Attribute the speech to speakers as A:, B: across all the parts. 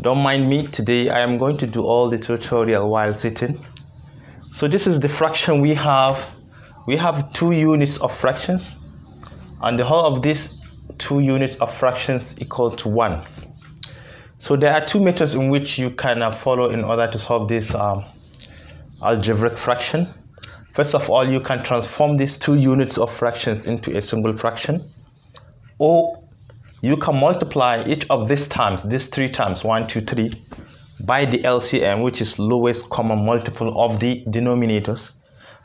A: don't mind me today I am going to do all the tutorial while sitting. So this is the fraction we have. We have two units of fractions and the whole of these two units of fractions equal to one. So there are two methods in which you can uh, follow in order to solve this um, algebraic fraction. First of all you can transform these two units of fractions into a single fraction or you can multiply each of these terms, these three terms, one, two, three, by the LCM, which is lowest common multiple of the denominators.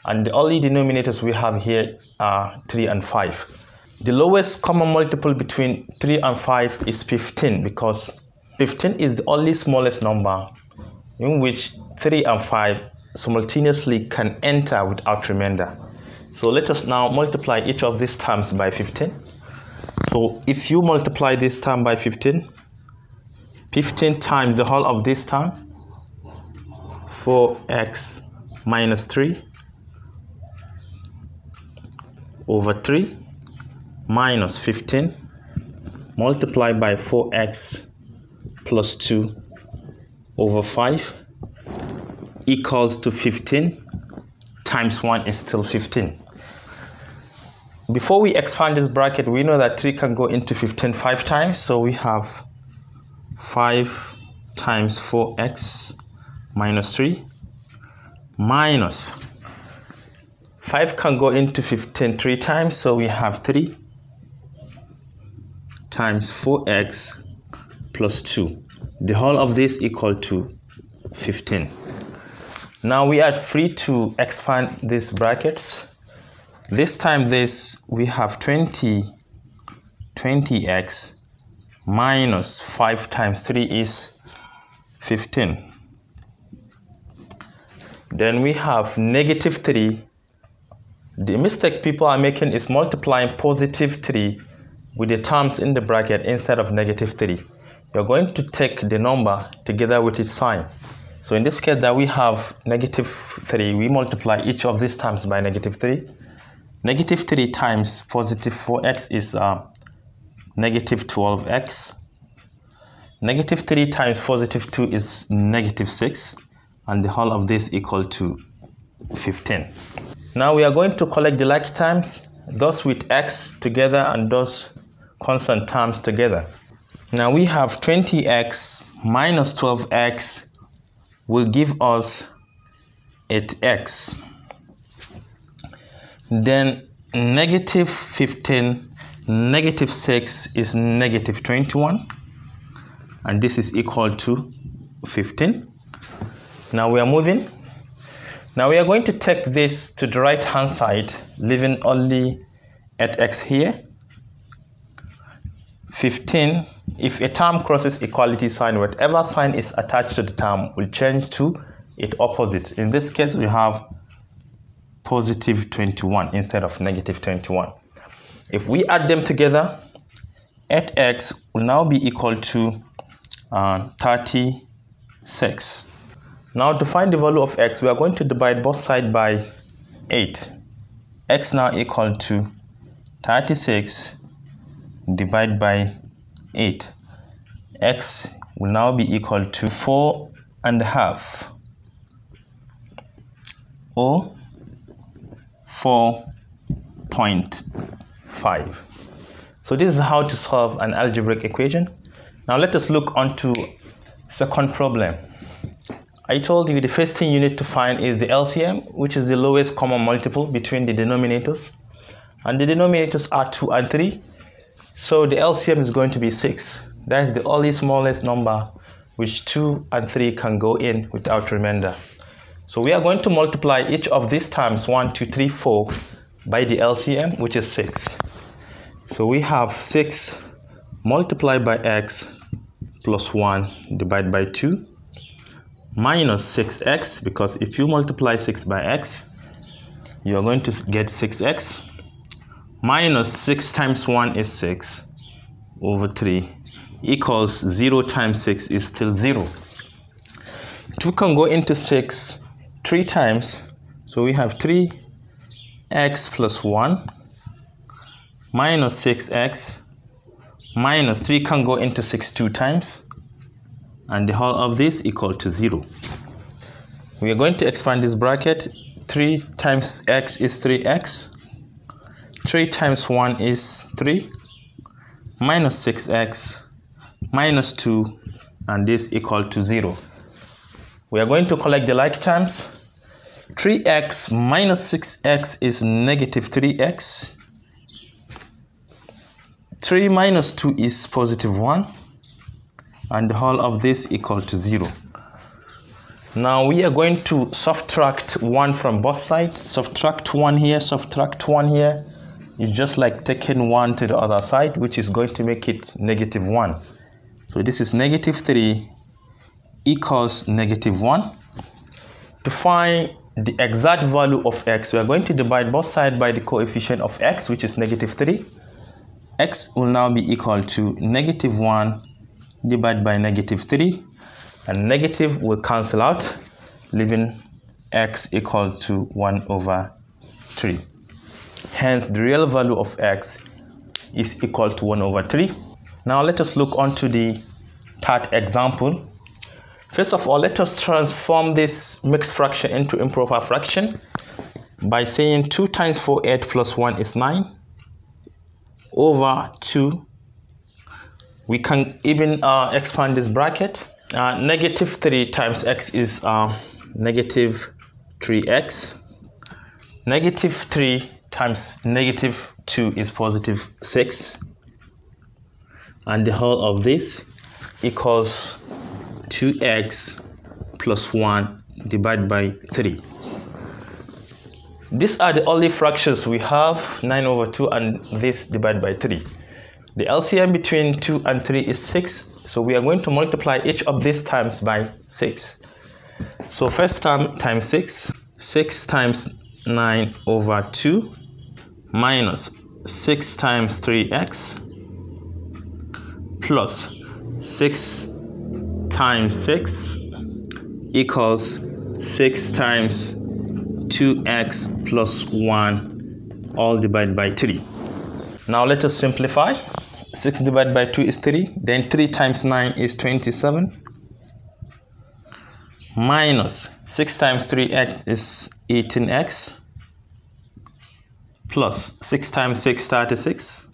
A: And the only denominators we have here are 3 and 5. The lowest common multiple between 3 and 5 is 15 because 15 is the only smallest number in which 3 and 5 simultaneously can enter without remainder. So let us now multiply each of these terms by 15. So if you multiply this term by 15, 15 times the whole of this term, 4x minus 3 over 3 minus 15 multiplied by 4x plus 2 over 5 equals to 15 times 1 is still 15 before we expand this bracket, we know that 3 can go into 15 5 times. So we have 5 times 4x minus 3 minus 5 can go into 15 3 times. So we have 3 times 4x plus 2. The whole of this equal to 15. Now we are free to expand these brackets this time this we have 20 20x minus 5 times 3 is 15 then we have negative 3 the mistake people are making is multiplying positive 3 with the terms in the bracket instead of negative 3 you're going to take the number together with its sign. So in this case that we have negative 3 we multiply each of these terms by negative 3 Negative 3 times positive 4x is uh, negative 12x. Negative 3 times positive 2 is negative 6. And the whole of this equal to 15. Now we are going to collect the like terms, those with x together and those constant terms together. Now we have 20x minus 12x will give us 8x then negative 15 negative 6 is negative 21 and this is equal to 15 now we are moving. Now we are going to take this to the right hand side leaving only at x here. 15 if a term crosses equality sign whatever sign is attached to the term will change to its opposite. In this case we have positive 21 instead of negative 21. If we add them together, 8x will now be equal to uh, 36. Now to find the value of x, we are going to divide both sides by 8. x now equal to 36 divided by 8. x will now be equal to 4 and a half or 4.5. So this is how to solve an algebraic equation. Now let us look onto second problem. I told you the first thing you need to find is the LCM, which is the lowest common multiple between the denominators. And the denominators are 2 and 3. So the LCM is going to be 6. That is the only smallest number which 2 and 3 can go in without remainder. So we are going to multiply each of these terms 1, 2, 3, 4 by the LCM which is 6. So we have 6 multiplied by x plus 1 divided by 2 minus 6x because if you multiply 6 by x you are going to get 6x minus 6 times 1 is 6 over 3 equals 0 times 6 is still 0. 2 can go into 6 3 times. So we have 3x plus 1 minus 6x minus 3 can go into 6 two times. and the whole of this equal to 0 we are going to expand this bracket. 3 times x is 3x 3 times 1 is 3 minus 6x minus 2 and this equal to 0 we are going to collect the like terms. 3x minus 6x is negative 3x 3 minus 2 is positive 1 and the whole of this equal to 0 now we are going to subtract 1 from both sides. Subtract 1 here subtract 1 here. It's just like taking 1 to the other side which is going to make it negative 1 so this is negative 3 equals negative 1 to find the exact value of x we are going to divide both sides by the coefficient of x which is negative 3 x will now be equal to negative 1 divided by negative 3 and negative will cancel out leaving x equal to 1 over 3 hence the real value of x is equal to 1 over 3 now let us look on to the third example first of all let us transform this mixed fraction into improper fraction by saying 2 times 4 8 plus 1 is 9 over 2 we can even uh, expand this bracket. Uh, negative 3 times x is uh, negative 3x negative 3 times negative 2 is positive 6 and the whole of this equals 2x plus 1 divided by 3 these are the only fractions we have 9 over 2 and this divided by 3 the LCM between 2 and 3 is 6. So we are going to multiply each of these times by 6. So first term times 6. 6 times 9 over 2 minus 6 times 3x plus 6 times 6 equals 6 times 2x plus 1 all divided by 3. Now let us simplify. 6 divided by 2 is 3 then 3 times 9 is 27 minus 6 times 3x is 18x plus 6 times 6 36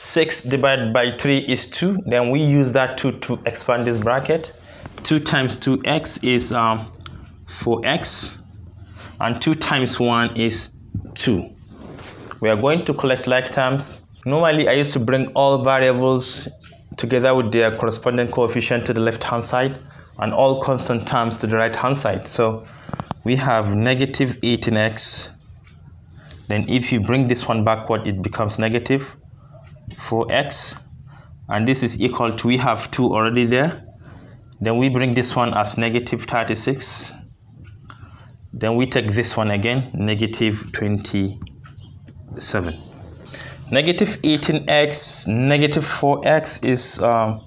A: 6 divided by 3 is 2 then we use that 2 to expand this bracket. 2 times 2x is um, 4x and 2 times 1 is 2 we are going to collect like terms. Normally, I used to bring all variables together with their corresponding coefficient to the left hand side and all constant terms to the right hand side. So we have negative 18x. Then if you bring this one backward, it becomes negative 4x. And this is equal to, we have 2 already there. Then we bring this one as negative 36. Then we take this one again, negative 27 negative 18x negative 4x is um,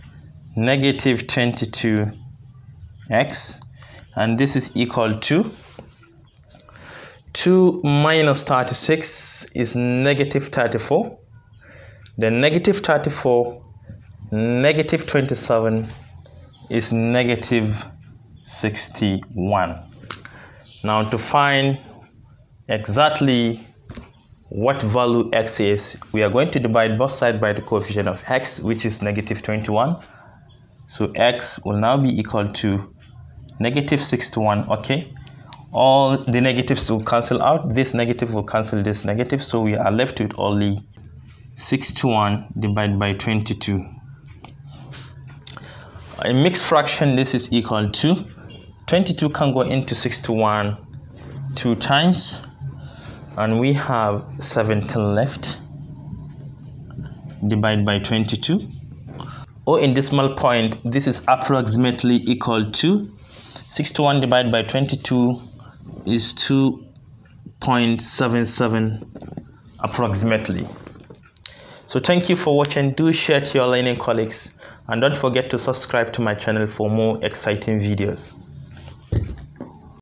A: negative 22x and this is equal to 2 minus 36 is negative 34 then negative 34 negative 27 is negative 61 now to find exactly what value x is, we are going to divide both sides by the coefficient of x, which is negative 21. So x will now be equal to negative 61, okay? All the negatives will cancel out. This negative will cancel this negative. So we are left with only 61 divided by 22. A mixed fraction, this is equal to 22 can go into 61 two times and we have 17 left divided by 22 or in decimal point this is approximately equal to 61 divided by 22 is 2.77 approximately so thank you for watching. Do share to your learning colleagues. And don't forget to subscribe to my channel for more exciting videos